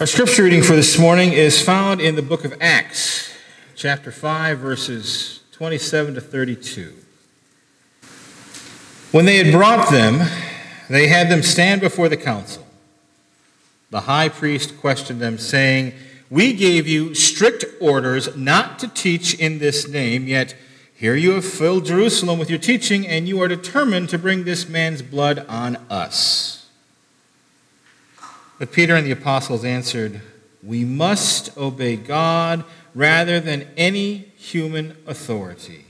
Our scripture reading for this morning is found in the book of Acts, chapter 5, verses 27 to 32. When they had brought them, they had them stand before the council. The high priest questioned them, saying, We gave you strict orders not to teach in this name, yet here you have filled Jerusalem with your teaching, and you are determined to bring this man's blood on us. But Peter and the apostles answered, We must obey God rather than any human authority.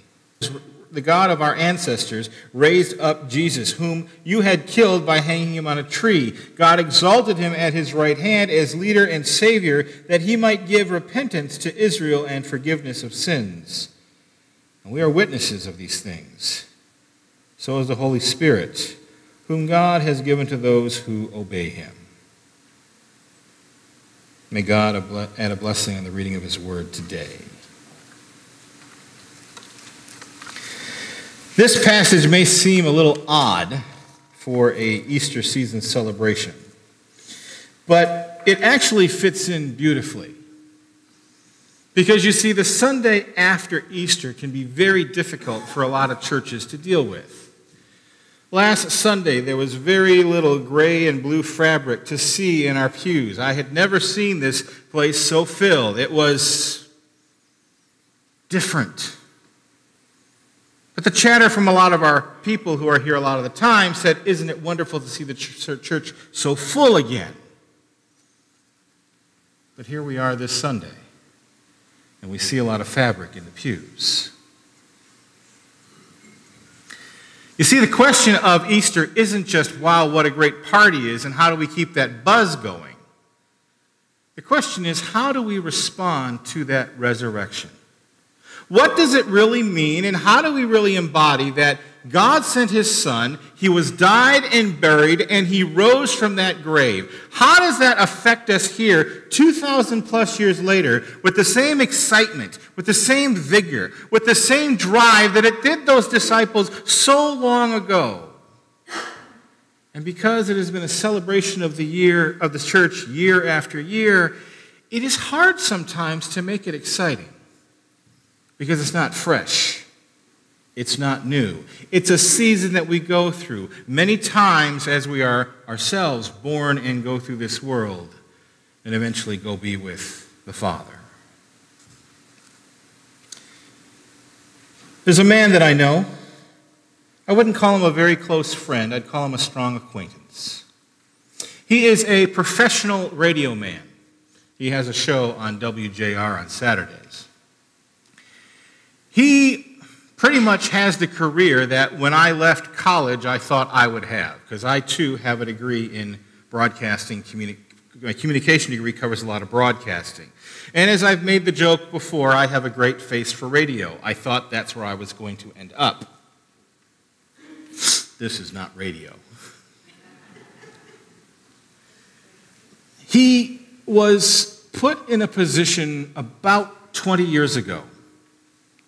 The God of our ancestors raised up Jesus, whom you had killed by hanging him on a tree. God exalted him at his right hand as leader and Savior, that he might give repentance to Israel and forgiveness of sins. And we are witnesses of these things. So is the Holy Spirit, whom God has given to those who obey him. May God add a blessing on the reading of his word today. This passage may seem a little odd for a Easter season celebration, but it actually fits in beautifully. Because you see, the Sunday after Easter can be very difficult for a lot of churches to deal with. Last Sunday, there was very little gray and blue fabric to see in our pews. I had never seen this place so filled. It was different. But the chatter from a lot of our people who are here a lot of the time said, Isn't it wonderful to see the church so full again? But here we are this Sunday, and we see a lot of fabric in the pews. You see, the question of Easter isn't just, wow, what a great party is, and how do we keep that buzz going? The question is, how do we respond to that resurrection? What does it really mean, and how do we really embody that God sent his son, he was died and buried, and he rose from that grave? How does that affect us here 2,000 plus years later with the same excitement, with the same vigor, with the same drive that it did those disciples so long ago? And because it has been a celebration of the year of the church year after year, it is hard sometimes to make it exciting because it's not fresh. It's not new. It's a season that we go through many times as we are ourselves born and go through this world and eventually go be with the Father. There's a man that I know. I wouldn't call him a very close friend, I'd call him a strong acquaintance. He is a professional radio man. He has a show on WJR on Saturdays. Pretty much has the career that when I left college I thought I would have, because I too have a degree in broadcasting. Communi- my communication degree covers a lot of broadcasting. And as I've made the joke before, I have a great face for radio. I thought that's where I was going to end up. This is not radio. He was put in a position about 20 years ago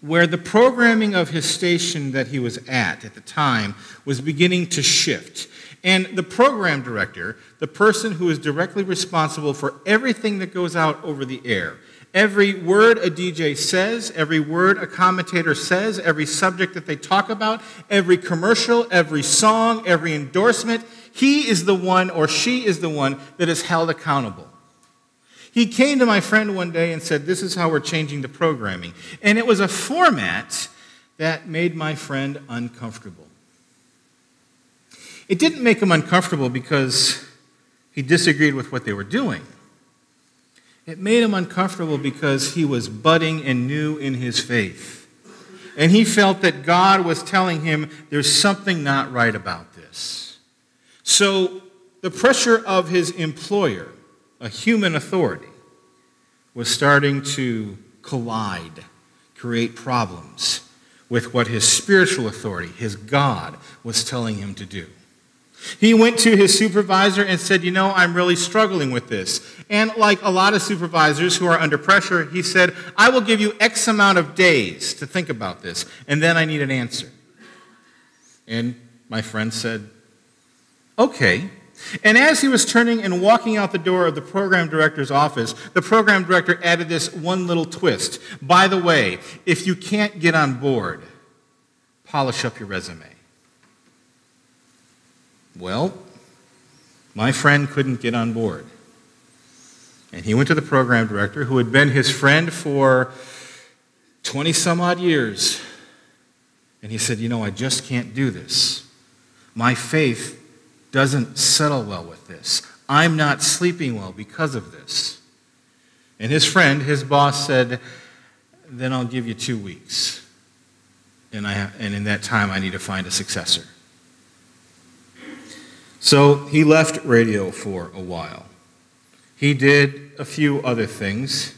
where the programming of his station that he was at at the time was beginning to shift. And the program director, the person who is directly responsible for everything that goes out over the air, every word a DJ says, every word a commentator says, every subject that they talk about, every commercial, every song, every endorsement, he is the one or she is the one that is held accountable. He came to my friend one day and said, This is how we're changing the programming. And it was a format that made my friend uncomfortable. It didn't make him uncomfortable because he disagreed with what they were doing. It made him uncomfortable because he was budding and new in his faith. And he felt that God was telling him there's something not right about this. So the pressure of his employer, a human authority, was starting to collide, create problems with what his spiritual authority, his God, was telling him to do. He went to his supervisor and said, You know, I'm really struggling with this. And like a lot of supervisors who are under pressure, he said, I will give you X amount of days to think about this, and then I need an answer. And my friend said, Okay. And as he was turning and walking out the door of the program director's office, the program director added this one little twist. By the way, if you can't get on board, polish up your resume. Well, my friend couldn't get on board. And he went to the program director, who had been his friend for 20 some odd years. And he said, You know, I just can't do this. My faith doesn't settle well with this. I'm not sleeping well because of this. And his friend, his boss, said, Then I'll give you two weeks. And, I, have, and in that time, I need to find a successor. So he left radio for a while. He did a few other things,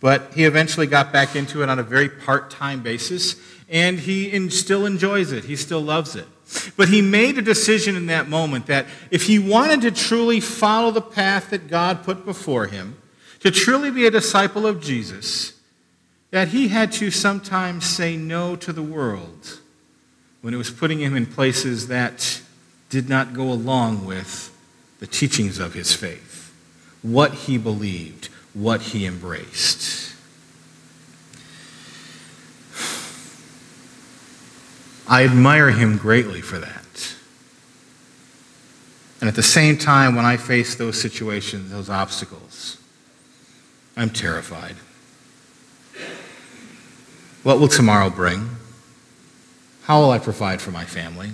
but he eventually got back into it on a very part time basis, and he still enjoys it. He still loves it. But he made a decision in that moment that if he wanted to truly follow the path that God put before him, to truly be a disciple of Jesus, that he had to sometimes say no to the world when it was putting him in places that did not go along with the teachings of his faith, what he believed, what he embraced. I admire him greatly for that. And at the same time, when I face those situations, those obstacles, I'm terrified. What will tomorrow bring? How will I provide for my family?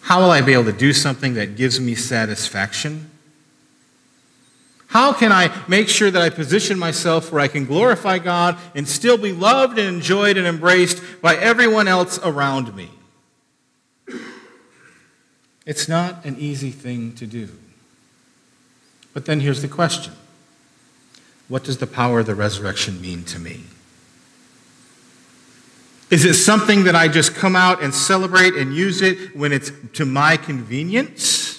How will I be able to do something that gives me satisfaction? How can I make sure that I position myself where I can glorify God and still be loved and enjoyed and embraced by everyone else around me? It's not an easy thing to do. But then here's the question What does the power of the resurrection mean to me? Is it something that I just come out and celebrate and use it when it's to my convenience?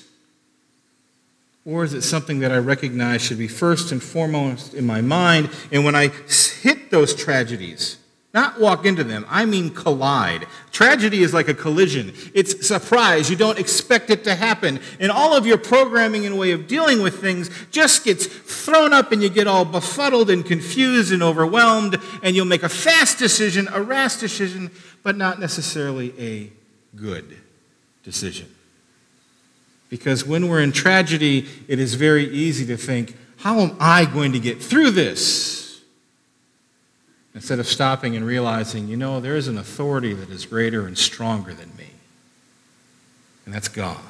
Or is it something that I recognize should be first and foremost in my mind? And when I hit those tragedies, not walk into them, I mean collide. Tragedy is like a collision. It's surprise. You don't expect it to happen. And all of your programming and way of dealing with things just gets thrown up and you get all befuddled and confused and overwhelmed. And you'll make a fast decision, a rash decision, but not necessarily a good decision. Because when we're in tragedy, it is very easy to think, how am I going to get through this? Instead of stopping and realizing, you know, there is an authority that is greater and stronger than me. And that's God,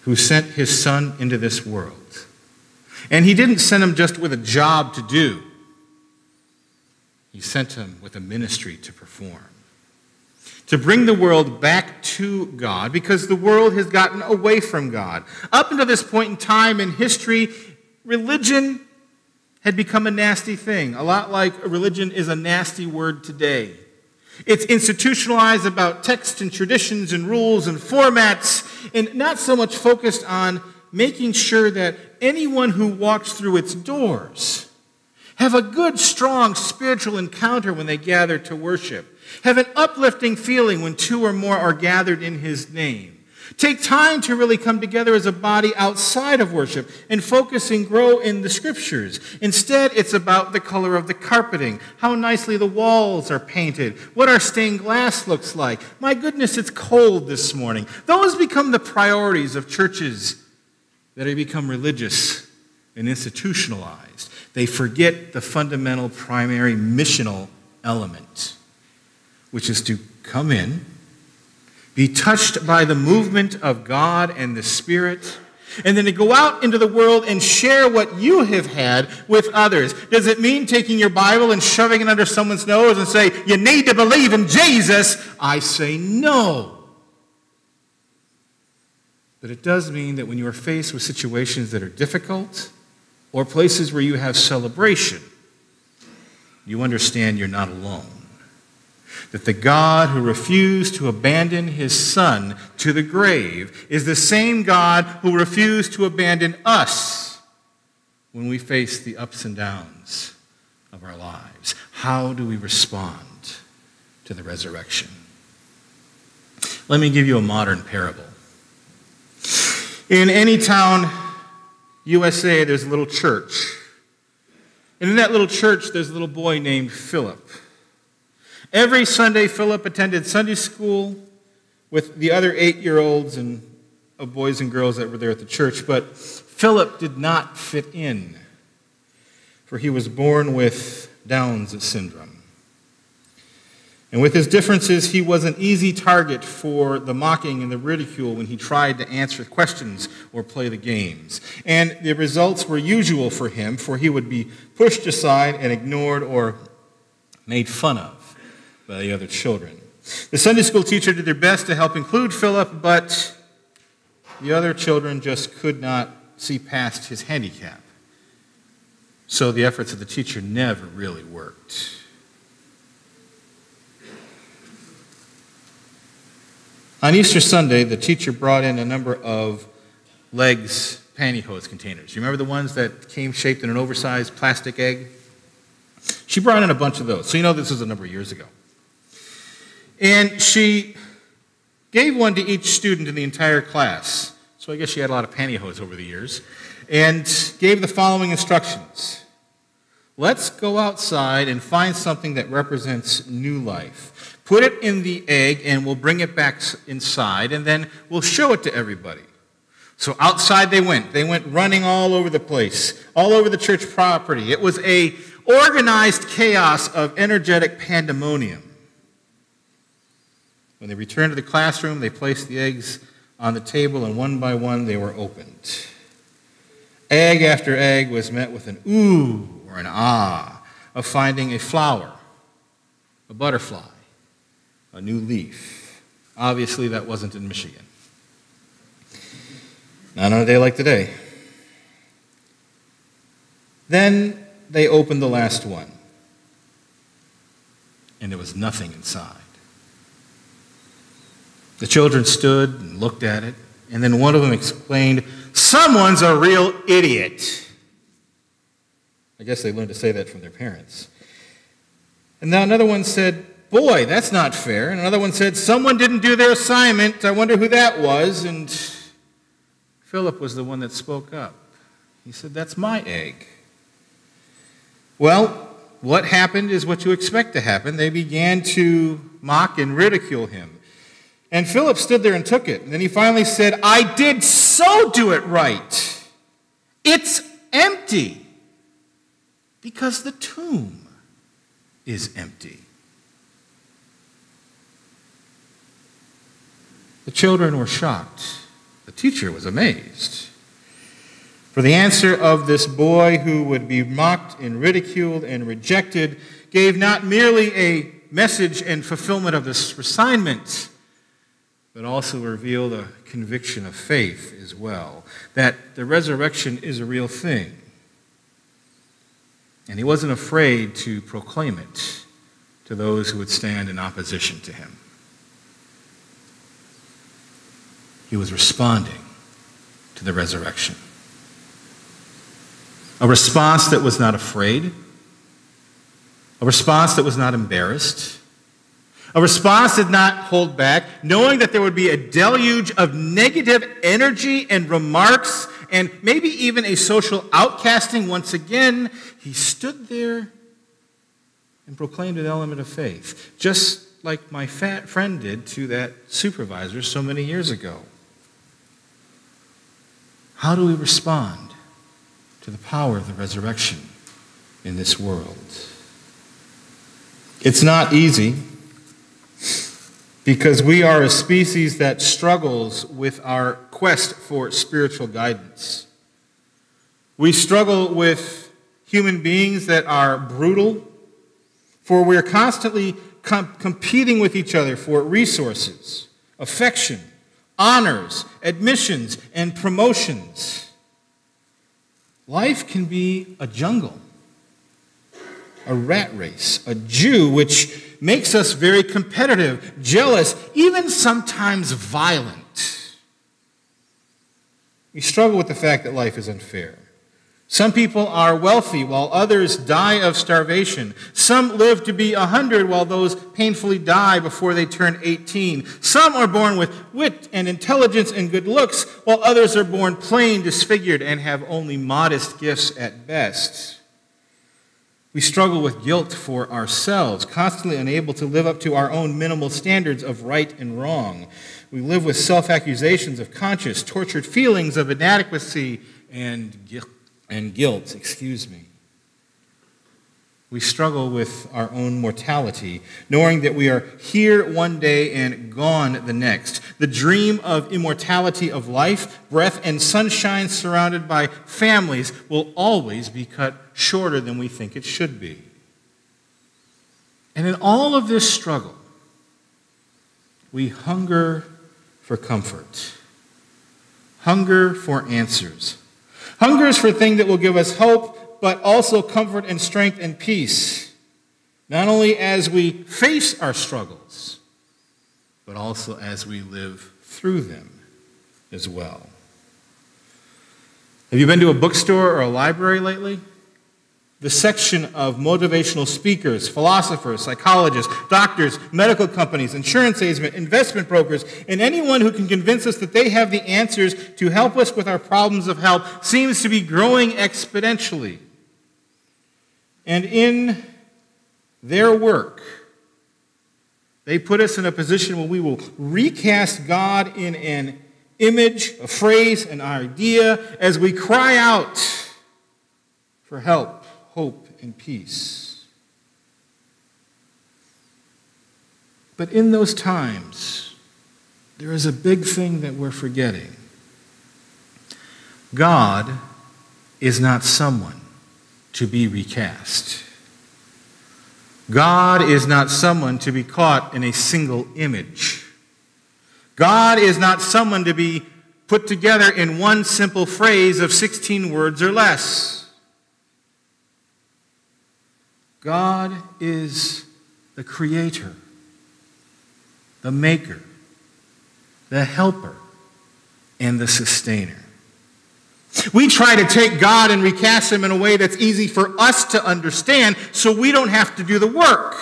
who sent his son into this world. And he didn't send him just with a job to do, he sent him with a ministry to perform to bring the world back to God because the world has gotten away from God. Up until this point in time in history, religion had become a nasty thing, a lot like religion is a nasty word today. It's institutionalized about texts and traditions and rules and formats, and not so much focused on making sure that anyone who walks through its doors have a good, strong spiritual encounter when they gather to worship have an uplifting feeling when two or more are gathered in his name. Take time to really come together as a body outside of worship and focus and grow in the scriptures. Instead, it's about the color of the carpeting, how nicely the walls are painted, what our stained glass looks like. My goodness, it's cold this morning. Those become the priorities of churches that have become religious and institutionalized. They forget the fundamental, primary, missional element which is to come in, be touched by the movement of God and the Spirit, and then to go out into the world and share what you have had with others. Does it mean taking your Bible and shoving it under someone's nose and say, you need to believe in Jesus? I say no. But it does mean that when you are faced with situations that are difficult or places where you have celebration, you understand you're not alone that the God who refused to abandon his son to the grave is the same God who refused to abandon us when we face the ups and downs of our lives. How do we respond to the resurrection? Let me give you a modern parable. In any town, USA, there's a little church. And in that little church, there's a little boy named Philip. Every Sunday, Philip attended Sunday school with the other eight year olds and of boys and girls that were there at the church, but Philip did not fit in, for he was born with Down's syndrome. And with his differences, he was an easy target for the mocking and the ridicule when he tried to answer questions or play the games. And the results were usual for him, for he would be pushed aside and ignored or made fun of by the other children. The Sunday school teacher did their best to help include Philip, but the other children just could not see past his handicap. So the efforts of the teacher never really worked. On Easter Sunday, the teacher brought in a number of L'eggs pantyhose containers. You remember the ones that came shaped in an oversized plastic egg? She brought in a bunch of those. So you know this was a number of years ago. And she gave one to each student in the entire class. So I guess she had a lot of pantyhose over the years. And gave the following instructions Let's go outside and find something that represents new life. Put it in the egg, and we'll bring it back inside, and then we'll show it to everybody. So outside they went. They went running all over the place, all over the church property. It was a organized chaos of energetic pandemonium. When they returned to the classroom, they placed the eggs on the table, and one by one they were opened. Egg after egg was met with an ooh or an ah of finding a flower, a butterfly, a new leaf. Obviously, that wasn't in Michigan. Not on a day like today. Then they opened the last one, and there was nothing inside. The children stood and looked at it, and then one of them explained, Someone's a real idiot. I guess they learned to say that from their parents. And now another one said, Boy, that's not fair. And another one said, Someone didn't do their assignment. I wonder who that was. And Philip was the one that spoke up. He said, That's my egg. Well, what happened is what you expect to happen. They began to mock and ridicule him. And Philip stood there and took it. And then he finally said, I did so do it right. It's empty because the tomb is empty. The children were shocked. The teacher was amazed. For the answer of this boy who would be mocked and ridiculed and rejected gave not merely a message and fulfillment of this assignment, but also revealed a conviction of faith as well that the resurrection is a real thing. And he wasn't afraid to proclaim it to those who would stand in opposition to him. He was responding to the resurrection. A response that was not afraid, a response that was not embarrassed, a response did not hold back, knowing that there would be a deluge of negative energy and remarks and maybe even a social outcasting. Once again, he stood there and proclaimed an element of faith, just like my friend did to that supervisor so many years ago. How do we respond to the power of the resurrection in this world? It's not easy because we are a species that struggles with our quest for spiritual guidance. We struggle with human beings that are brutal, for we're constantly com- competing with each other for resources, affection, honors, admissions, and promotions. Life can be a jungle, a rat race, a Jew, which makes us very competitive, jealous, even sometimes violent. We struggle with the fact that life is unfair. Some people are wealthy while others die of starvation. Some live to be a 100 while those painfully die before they turn 18. Some are born with wit and intelligence and good looks while others are born plain, disfigured, and have only modest gifts at best. We struggle with guilt for ourselves, constantly unable to live up to our own minimal standards of right and wrong. We live with self accusations of conscience, tortured feelings of inadequacy and guilt and guilt, excuse me. We struggle with our own mortality, knowing that we are here one day and gone the next. The dream of immortality of life, breath, and sunshine surrounded by families will always be cut shorter than we think it should be. And in all of this struggle, we hunger for comfort, hunger for answers Hunger is for things that will give us hope, but also comfort and strength and peace, not only as we face our struggles, but also as we live through them as well. Have you been to a bookstore or a library lately? the section of motivational speakers, philosophers, psychologists, doctors, medical companies, insurance agents, investment brokers, and anyone who can convince us that they have the answers to help us with our problems of health seems to be growing exponentially. And in their work, they put us in a position where we will recast God in an image, a phrase, an idea, as we cry out for help hope, and peace. But in those times, there is a big thing that we're forgetting. God is not someone to be recast. God is not someone to be caught in a single image. God is not someone to be put together in one simple phrase of 16 words or less. God is the creator, the maker, the helper, and the sustainer. We try to take God and recast him in a way that's easy for us to understand so we don't have to do the work.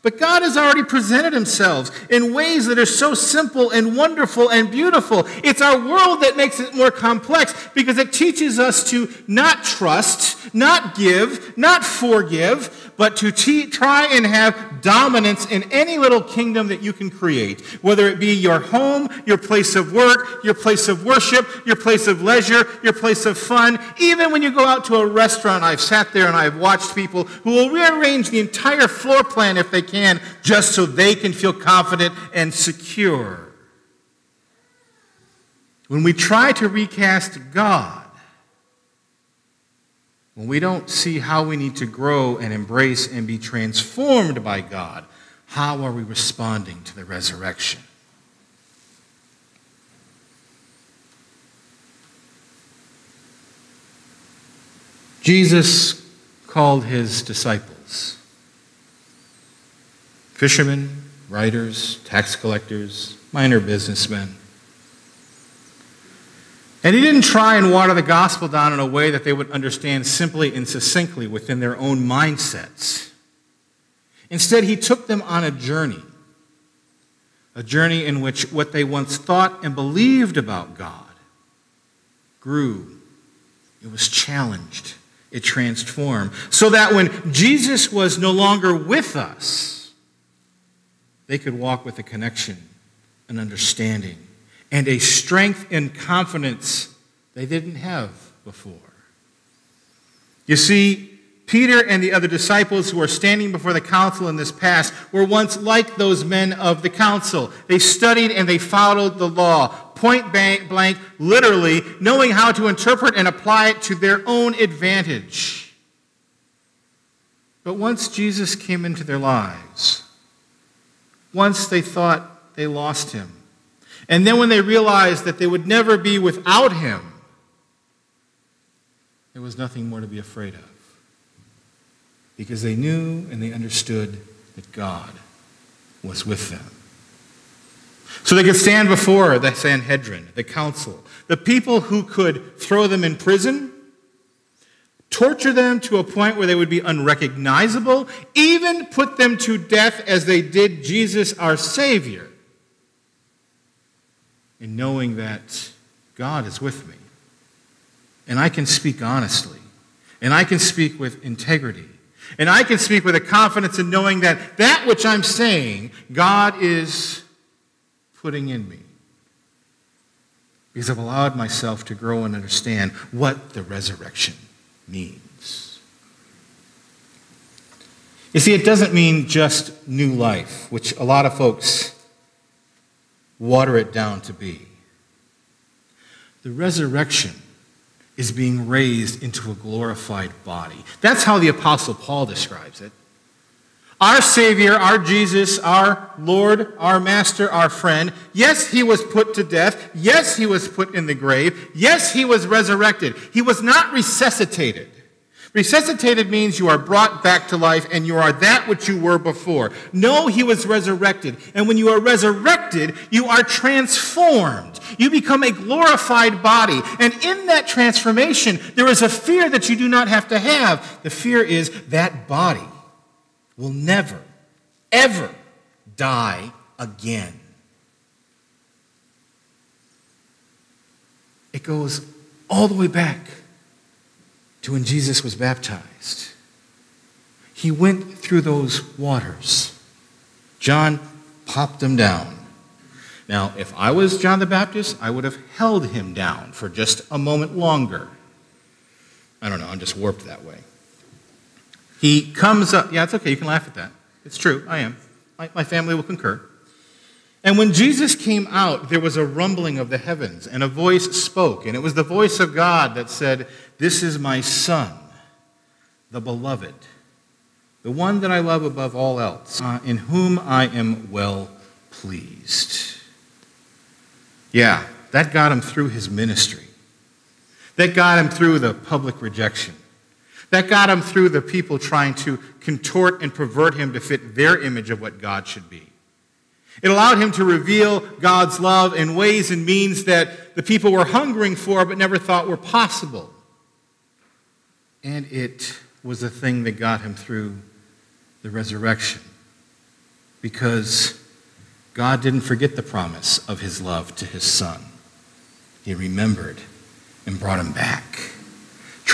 But God has already presented himself in ways that are so simple and wonderful and beautiful. It's our world that makes it more complex because it teaches us to not trust, not give, not forgive, but to try and have dominance in any little kingdom that you can create, whether it be your home, your place of work, your place of worship, your place of leisure, your place of fun. Even when you go out to a restaurant, I've sat there and I've watched people who will rearrange the entire floor plan if they can, just so they can feel confident and secure. When we try to recast God, when we don't see how we need to grow and embrace and be transformed by God, how are we responding to the resurrection? Jesus called his disciples fishermen, writers, tax collectors, minor businessmen. And he didn't try and water the gospel down in a way that they would understand simply and succinctly within their own mindsets. Instead, he took them on a journey, a journey in which what they once thought and believed about God grew, it was challenged, it transformed, so that when Jesus was no longer with us, they could walk with a connection, an understanding and a strength and confidence they didn't have before. You see, Peter and the other disciples who are standing before the council in this past were once like those men of the council. They studied and they followed the law, point blank, literally, knowing how to interpret and apply it to their own advantage. But once Jesus came into their lives, once they thought they lost him, and then when they realized that they would never be without him, there was nothing more to be afraid of. Because they knew and they understood that God was with them. So they could stand before the Sanhedrin, the council, the people who could throw them in prison, torture them to a point where they would be unrecognizable, even put them to death as they did Jesus, our Savior. And knowing that God is with me, and I can speak honestly, and I can speak with integrity, and I can speak with a confidence in knowing that that which I'm saying, God is putting in me. Because I've allowed myself to grow and understand what the resurrection means. You see, it doesn't mean just new life, which a lot of folks water it down to be. The resurrection is being raised into a glorified body. That's how the Apostle Paul describes it. Our Savior, our Jesus, our Lord, our Master, our friend, yes, he was put to death. Yes, he was put in the grave. Yes, he was resurrected. He was not resuscitated. Resuscitated means you are brought back to life and you are that which you were before. No, he was resurrected. And when you are resurrected, you are transformed. You become a glorified body. And in that transformation, there is a fear that you do not have to have. The fear is that body will never, ever die again. It goes all the way back to when Jesus was baptized. He went through those waters. John popped them down. Now, if I was John the Baptist, I would have held him down for just a moment longer. I don't know, I'm just warped that way. He comes up. Yeah, it's okay. You can laugh at that. It's true. I am. My, my family will concur. And when Jesus came out, there was a rumbling of the heavens, and a voice spoke. And it was the voice of God that said, This is my Son, the beloved, the one that I love above all else, uh, in whom I am well pleased. Yeah, that got him through his ministry. That got him through the public rejection. That got him through the people trying to contort and pervert him to fit their image of what God should be. It allowed him to reveal God's love in ways and means that the people were hungering for but never thought were possible. And it was the thing that got him through the resurrection. Because God didn't forget the promise of his love to his son. He remembered and brought him back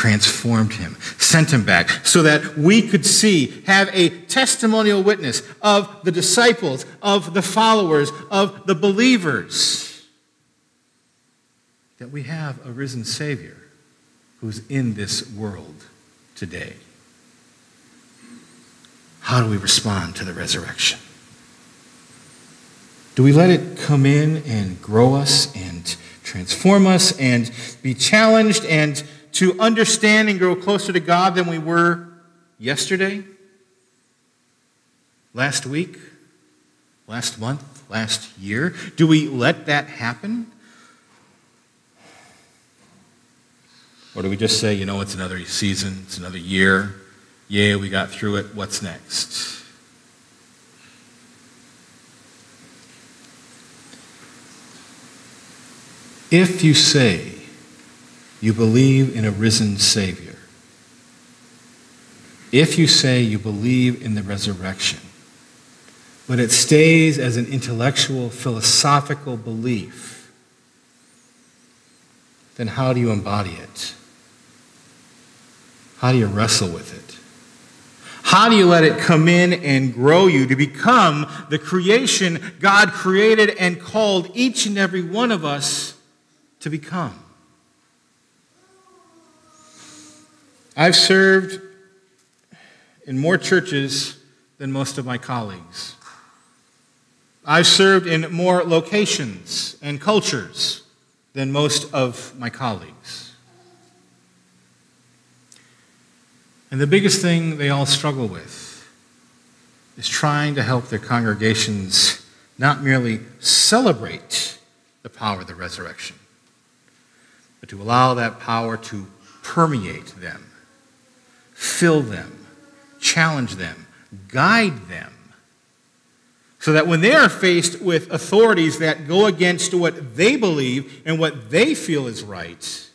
transformed him, sent him back so that we could see, have a testimonial witness of the disciples, of the followers, of the believers, that we have a risen Savior who's in this world today. How do we respond to the resurrection? Do we let it come in and grow us and transform us and be challenged and to understand and grow closer to God than we were yesterday, last week, last month, last year? Do we let that happen? Or do we just say, you know, it's another season, it's another year, yeah, we got through it, what's next? If you say you believe in a risen Savior, if you say you believe in the resurrection, but it stays as an intellectual, philosophical belief, then how do you embody it? How do you wrestle with it? How do you let it come in and grow you to become the creation God created and called each and every one of us to become? I've served in more churches than most of my colleagues. I've served in more locations and cultures than most of my colleagues. And the biggest thing they all struggle with is trying to help their congregations not merely celebrate the power of the resurrection, but to allow that power to permeate them fill them, challenge them, guide them. So that when they are faced with authorities that go against what they believe and what they feel is right,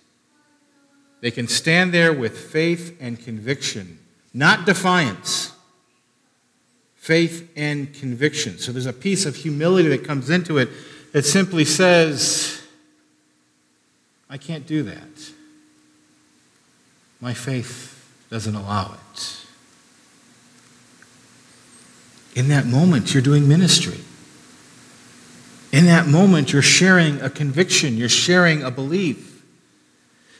They can stand there with faith and conviction, not defiance. Faith and conviction. So there's a piece of humility that comes into it that simply says, I can't do that. My faith doesn't allow it. In that moment, you're doing ministry. In that moment, you're sharing a conviction, you're sharing a belief.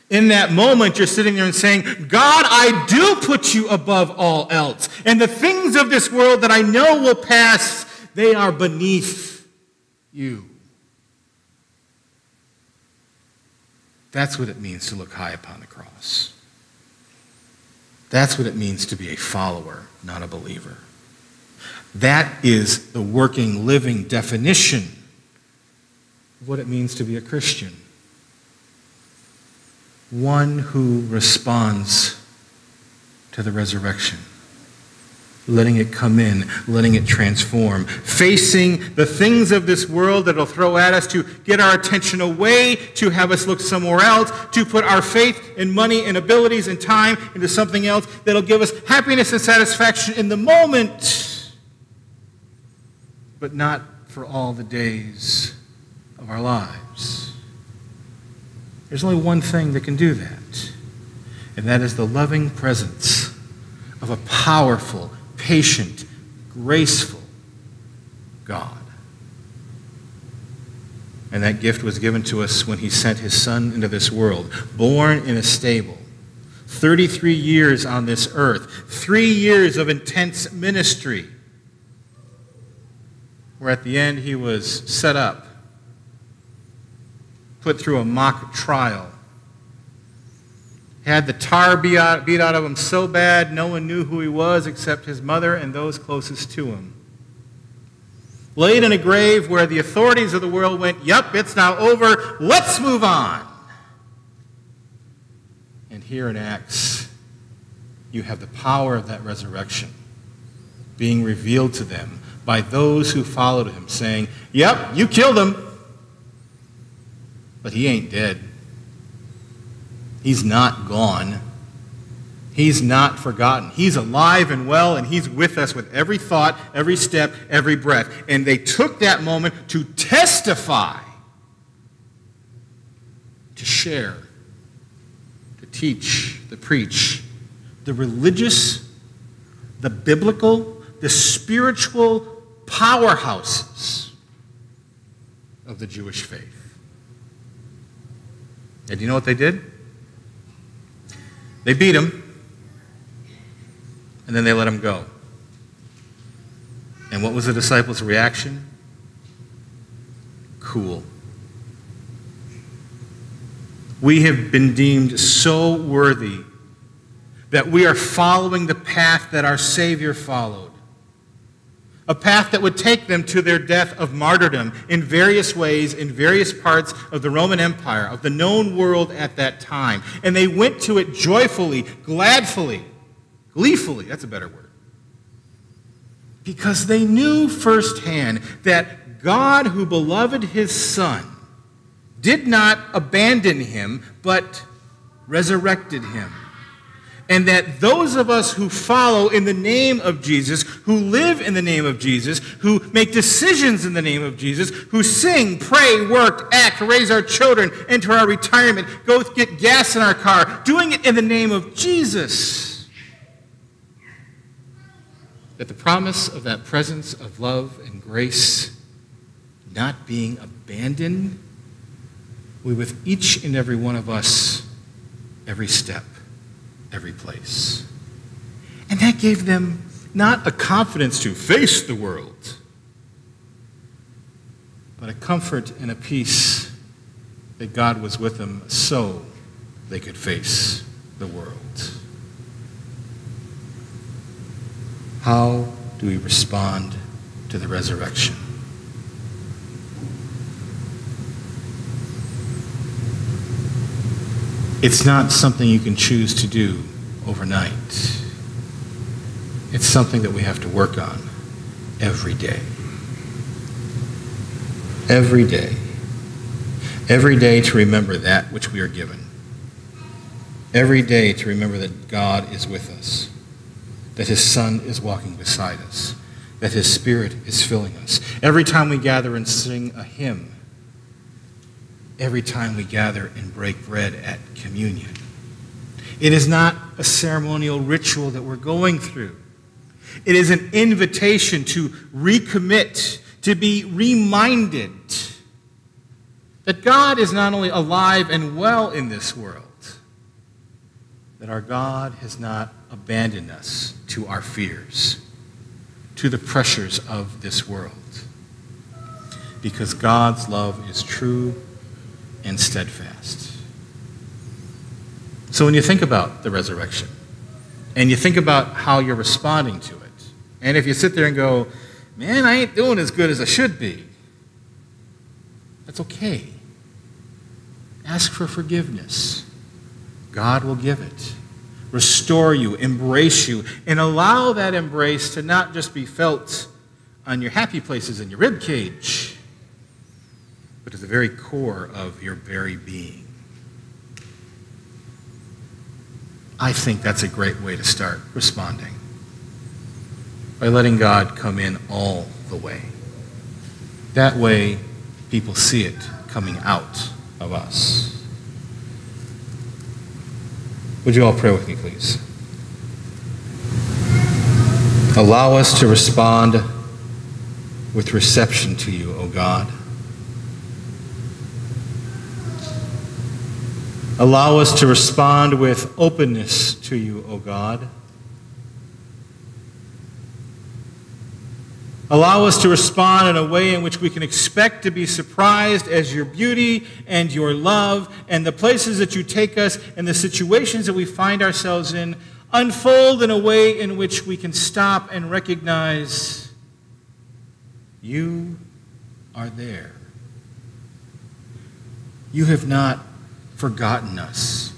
In that moment, you're sitting there and saying, God, I do put you above all else. And the things of this world that I know will pass, they are beneath you. That's what it means to look high upon the cross. That's what it means to be a follower, not a believer. That is the working, living definition of what it means to be a Christian. One who responds to the resurrection letting it come in, letting it transform, facing the things of this world that'll throw at us to get our attention away, to have us look somewhere else, to put our faith and money and abilities and time into something else that'll give us happiness and satisfaction in the moment, but not for all the days of our lives. There's only one thing that can do that, and that is the loving presence of a powerful, patient, graceful God. And that gift was given to us when he sent his son into this world, born in a stable. 33 years on this earth, three years of intense ministry, where at the end he was set up, put through a mock trial, had the tar beat out, of him so bad no one knew who he was except his mother and those closest to him. Laid in a grave where the authorities of the world went, Yep, it's now over, let's move on. And here in Acts, you have the power of that resurrection being revealed to them by those who followed him, saying, Yep, you killed him, but he ain't dead. He's not gone. He's not forgotten. He's alive and well, and He's with us with every thought, every step, every breath. And they took that moment to testify, to share, to teach, to preach. The religious, the biblical, the spiritual powerhouses of the Jewish faith. And you know what they did? They beat him, and then they let him go. And what was the disciples' reaction? Cool. We have been deemed so worthy that we are following the path that our Savior followed a path that would take them to their death of martyrdom in various ways, in various parts of the Roman Empire, of the known world at that time. And they went to it joyfully, gladfully, gleefully, that's a better word. Because they knew firsthand that God, who beloved his Son, did not abandon him, but resurrected him and that those of us who follow in the name of Jesus, who live in the name of Jesus, who make decisions in the name of Jesus, who sing, pray, work, act, raise our children, enter our retirement, go get gas in our car, doing it in the name of Jesus, that the promise of that presence of love and grace not being abandoned be with each and every one of us every step every place. And that gave them not a confidence to face the world, but a comfort and a peace that God was with them so they could face the world. How do we respond to the resurrection? It's not something you can choose to do overnight. It's something that we have to work on every day. Every day. Every day to remember that which we are given. every day to remember that God is with us, that his Son is walking beside us, that his Spirit is filling us. Every time we gather and sing a hymn, every time we gather and break bread at communion. It is not a ceremonial ritual that we're going through. It is an invitation to recommit, to be reminded that God is not only alive and well in this world, that our God has not abandoned us to our fears, to the pressures of this world. Because God's love is true and steadfast. So when you think about the resurrection, and you think about how you're responding to it, and if you sit there and go, man, I ain't doing as good as I should be, that's okay. Ask for forgiveness. God will give it. Restore you, embrace you, and allow that embrace to not just be felt on your happy places in your rib cage, but at the very core of your very being. I think that's a great way to start responding by letting God come in all the way. That way, people see it coming out of us. Would you all pray with me, please? Allow us to respond with reception to you, O God. Allow us to respond with openness to you, O God. Allow us to respond in a way in which we can expect to be surprised as your beauty and your love and the places that you take us and the situations that we find ourselves in unfold in a way in which we can stop and recognize you are there. You have not forgotten us.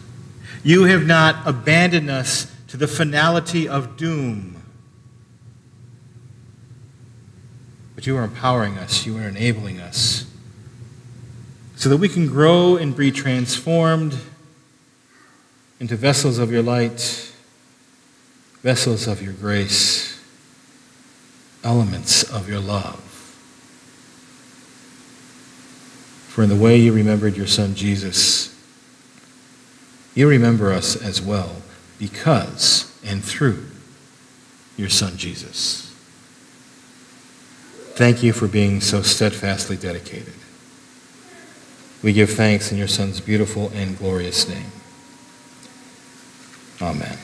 You have not abandoned us to the finality of doom. but you are empowering us, you are enabling us, so that we can grow and be transformed into vessels of your light, vessels of your grace, elements of your love. For in the way you remembered your son Jesus, you remember us as well because and through your son Jesus. Thank you for being so steadfastly dedicated. We give thanks in your Son's beautiful and glorious name. Amen.